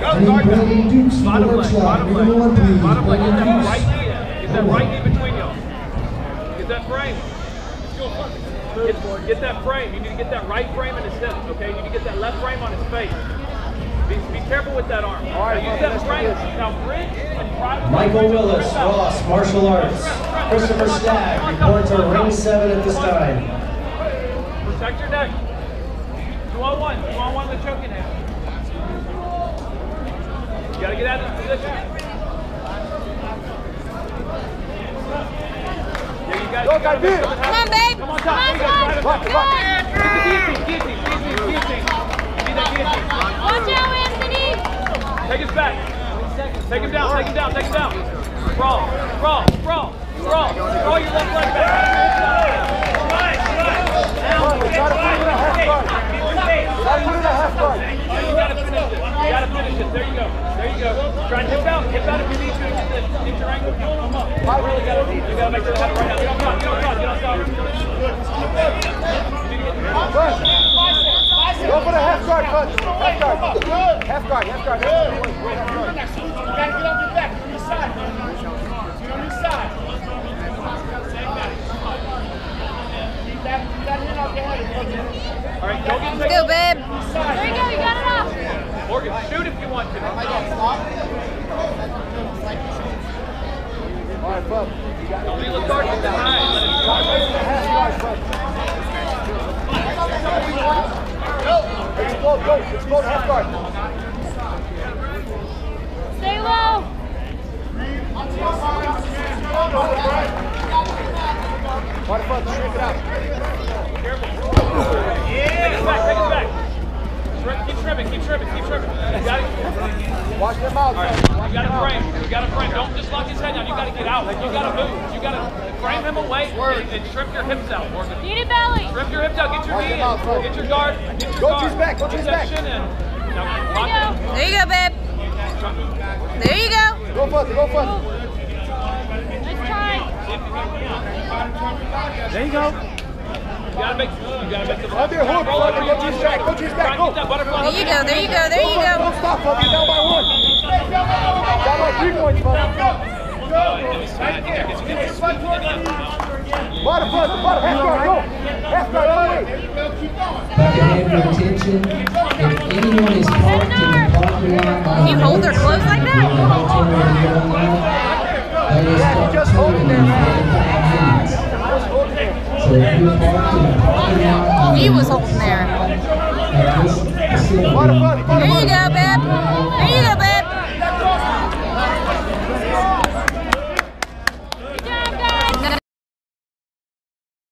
Go, guard the Bottom leg, bottom leg. Leg, get that right knee in. Get that right knee between y'all. Get that frame. Get, get that frame. You need to get that right frame in his hip, okay? You need to get that left frame on his face. Be, be careful with that arm. All right, use that frame. Now bridge and to Michael Willis, Ross, Martial Arts. Christopher Stagg reports to ring seven at this time. Protect your neck. Two on one. Two on one with choking hand. You gotta get out of this position. Yeah, you guys. Go, you gotta make Gabriel. something Come on. Come on, Come on. Get the guillotine, guillotine, guillotine, that guillotine. Watch out, Anthony. Take us back. Take him down, take him down, take him down. Sprawl, sprawl, sprawl, sprawl. Sprawl your left leg back. Try to put it in a half guard. Try to put it in a half guard. You gotta finish it. You gotta finish it. There you go. There you go. Try and hip out. Hip out if you need to. Get, the, get your ankle. Come up. You really gotta, you gotta make sure that right now. Get on top. Get on top. Get on top. Punch. Go for the half guard, punch. Half guard. Half guard, half guard. Half guard. All right, don't get Let's go, babe. There you go. You got it off. Morgan, shoot if you want to. All right, bub. Don't be lethargic behind. Let him Half guard, punch. Explode, go. Explode, half guard. Stay low. Water punch, shake it out. Take us back. Take us back. Shri- Keep shrimping. Keep shrimping. Keep shrimping. You got it. Watch their mouth. All right, you got to frame. You got to frame. Don't just lock his head down. You got to get out. You got to move. You got to frame him away and, and shrimp your hips out, Morgan. Unit belly. Shrimp your hips out. Get your Watch knee him out, in. Get your guard. Get your Go guard. to his back, go to his back. Protection and now There you it. go. There you go, babe. There you go. Go further, go further. Nice try. There you go. You gotta make. You gotta make the. Hold your hook, Roll Morgan. over Go your to his left back, leg. go to his back, Try and go. get that butterfly There you go. There you go. There you Don't go. stop, bub. You're down by one. Down by three points, bub. Water punch, water, half guard, go. Half guard, all the way. Back ahead with attention. If anyone is parked in the parking lot. Can you hold their clothes like that? That just hold He was holding there. There you go, babe.